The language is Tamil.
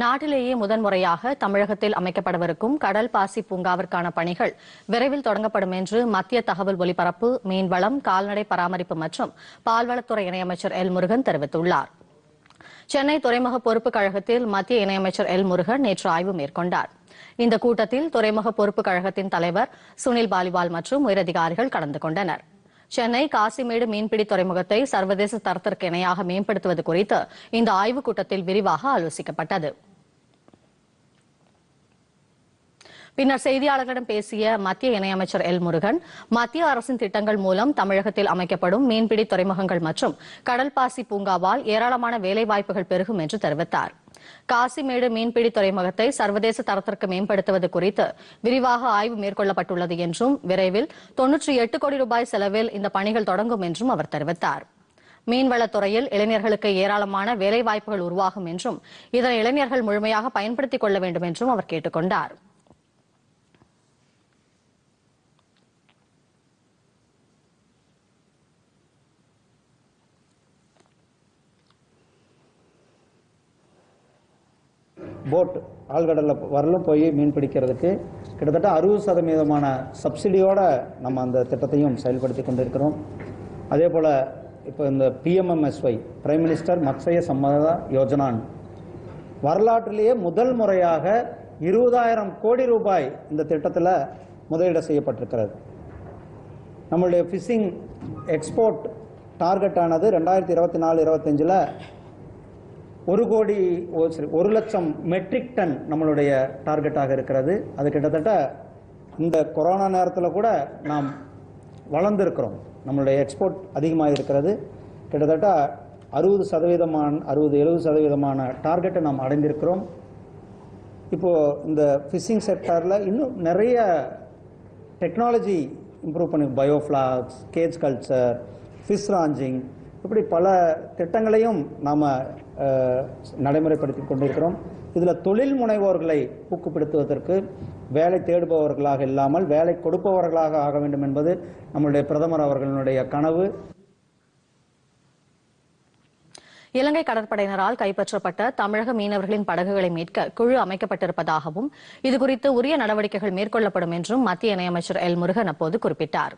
நாட்டிலேயே முதன்முறையாக தமிழகத்தில் அமைக்கப்படவிருக்கும் கடல் பாசி பூங்காவிற்கான பணிகள் விரைவில் தொடங்கப்படும் என்று மத்திய தகவல் ஒலிபரப்பு மீன்வளம் கால்நடை பராமரிப்பு மற்றும் பால்வளத்துறை இணையமைச்சர் எல் முருகன் தெரிவித்துள்ளார். சென்னை துறைமுக பொறுப்பு கழகத்தில் மத்திய இணையமைச்சர் எல் முருகன் நேற்று ஆய்வு மேற்கொண்டார். இந்த கூட்டத்தில் துறைமுக பொறுப்பு கழகத்தின் தலைவர் சுனில் பாலிவால் மற்றும் உயரதிகாரிகள் கலந்து கொண்டனர். சென்னை காசிமேடு மீன்பிடி துறைமுகத்தை சர்வதேச தரத்திற்கு இணையாக மேம்படுத்துவது குறித்து இந்த ஆய்வுக் கூட்டத்தில் விரிவாக ஆலோசிக்கப்பட்டது. பின்னர் செய்தியாளர்களிடம் பேசிய மத்திய இணையமைச்சர் எல் முருகன் மத்திய அரசின் திட்டங்கள் மூலம் தமிழகத்தில் அமைக்கப்படும் மீன்பிடி துறைமுகங்கள் மற்றும் கடல் பாசி பூங்காவால் ஏராளமான வேலைவாய்ப்புகள் பெருகும் என்று தெரிவித்தார். காசிமேடு மீன்பிடி துறைமுகத்தை சர்வதேச தரத்திற்கு மேம்படுத்துவது குறித்து விரிவாக ஆய்வு மேற்கொள்ளப்பட்டுள்ளது என்றும் விரைவில் தொன்னூற்றி எட்டு கோடி ரூபாய் செலவில் இந்த பணிகள் தொடங்கும் என்றும் அவர் தெரிவித்தார். மீன்வளத்துறையில் இளைஞர்களுக்கு ஏராளமான வேலைவாய்ப்புகள் உருவாகும் என்றும் இதனை இளைஞர்கள் முழுமையாக பயன்படுத்திக் கொள்ள வேண்டும் என்றும் அவர் கேட்டுக் கொண்டார். போட் ஆழ்கடலில் வரலும் போய் மீன் பிடிக்கிறதுக்கு கிட்டத்தட்ட அறுபது சதவீதமான சப்சிடியோடு நம்ம அந்த திட்டத்தையும் செயல்படுத்தி கொண்டிருக்கிறோம். அதே போல் இப்போ இந்த PMMSY prime minister Matsya Sampada யோஜனான் வரலாற்றிலேயே முதல் முறையாக இருபதாயிரம் கோடி ரூபாய் இந்த திட்டத்தில் முதலீடு செய்யப்பட்டிருக்கிறது. நம்மளுடைய ஃபிஷிங் எக்ஸ்போர்ட் டார்கெட் ஆனது ரெண்டாயிரத்தி இருபத்தி நாலு இருபத்தஞ்சில் ஒரு கோடி சரி, ஒரு லட்சம் மெட்ரிக் டன் நம்மளுடைய டார்கெட்டாக இருக்கிறது. அது கிட்டத்தட்ட இந்த கொரோனா நேரத்தில் கூட நாம் வளர்ந்துருக்கிறோம். நம்மளுடைய எக்ஸ்போர்ட் அதிகமாக இருக்கிறது. கிட்டத்தட்ட அறுபது சதவீதமான அறுபது எழுபது சதவீதமான டார்கெட்டை நாம் அடைந்திருக்கிறோம். இப்போது இந்த ஃபிஷிங் செக்டாரில் இன்னும் நிறைய டெக்னாலஜி இம்ப்ரூவ் பண்ணி bioflocs cage culture fish ranching இப்படி பல திட்டங்களையும் நாம் நடைமுறைப்படுத்தி கொண்டிருக்கிறோம். இதில் தொழில் முனைவோர்களை ஊக்குப்படுத்துவதற்கு வேலை தேடுபவர்களாக இல்லாமல் வேலை கொடுப்பவர்களாக ஆக வேண்டும் என்பது நம்முடைய பிரதமர் அவர்களுடைய கனவு. இலங்கை கடற்படையினரால் கைப்பற்றப்பட்ட தமிழக மீனவர்களின் படகுகளை மீட்க குழு அமைக்கப்பட்டிருப்பதாகவும் இதுகுறித்து உரிய நடவடிக்கைகள் மேற்கொள்ளப்படும் என்றும் மத்திய இணையமைச்சர் எல் முருகன் அப்போது குறிப்பிட்டார்.